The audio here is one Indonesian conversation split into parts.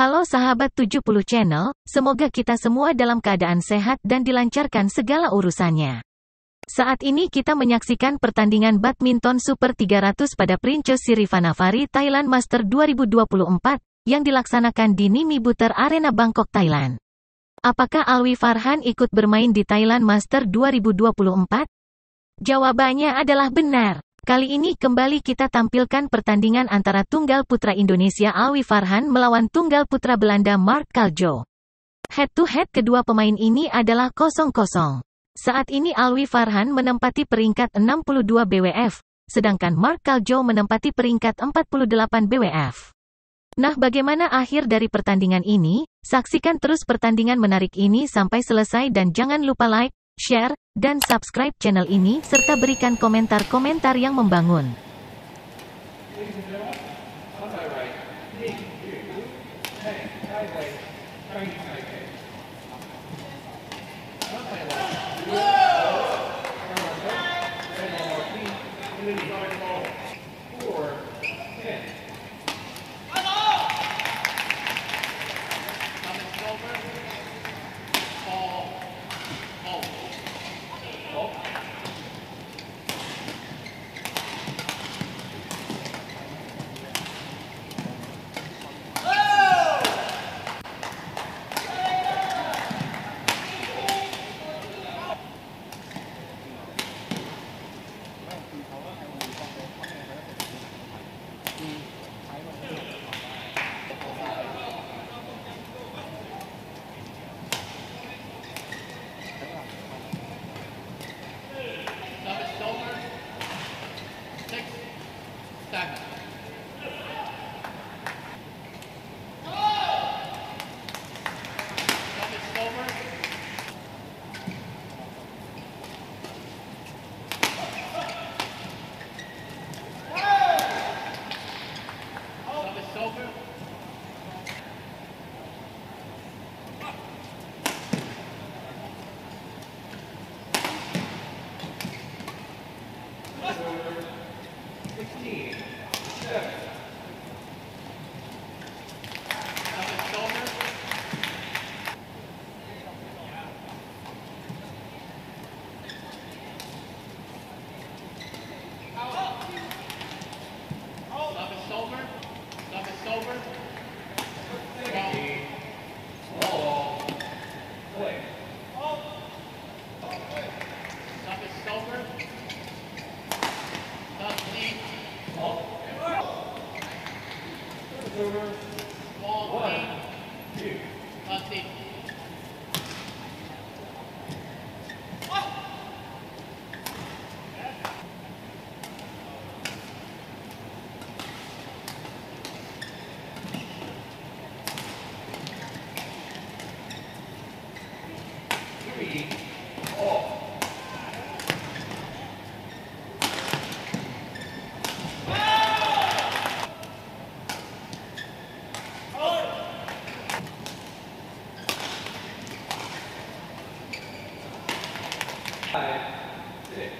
Halo sahabat 70 channel, semoga kita semua dalam keadaan sehat dan dilancarkan segala urusannya. Saat ini kita menyaksikan pertandingan badminton Super 300 pada Princess Sirivannavari Thailand Master 2024, yang dilaksanakan di Nimi Buter Arena Bangkok, Thailand. Apakah Alwi Farhan ikut bermain di Thailand Master 2024? Jawabannya adalah benar. Kali ini kembali kita tampilkan pertandingan antara tunggal putra Indonesia Alwi Farhan melawan tunggal putra Belanda Mark Kaljo. Head-to-head kedua pemain ini adalah kosong-kosong. Saat ini Alwi Farhan menempati peringkat 62 BWF, sedangkan Mark Kaljo menempati peringkat 48 BWF. Nah bagaimana akhir dari pertandingan ini? Saksikan terus pertandingan menarik ini sampai selesai dan jangan lupa like, share, dan subscribe channel ini serta berikan komentar-komentar yang membangun. Five, six.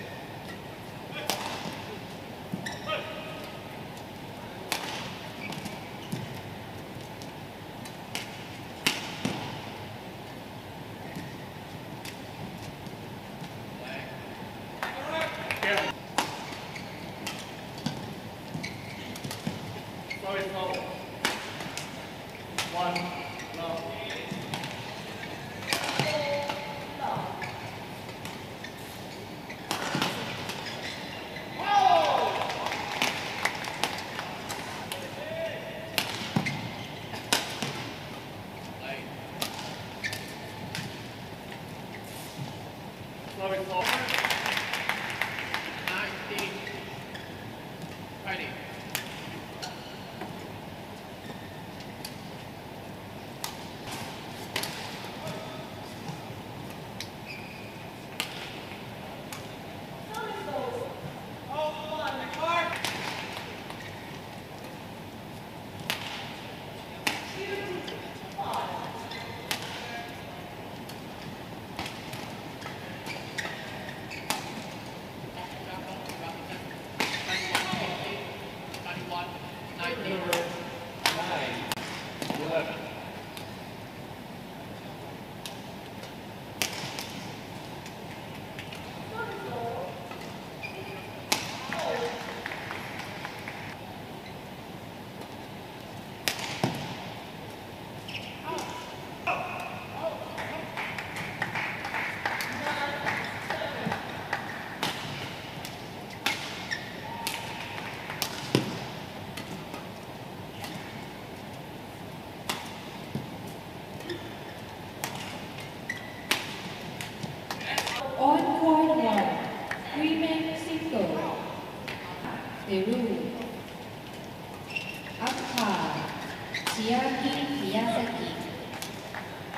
Chiaki Miyazaki.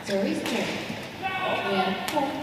There is turn. We are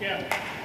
Yeah.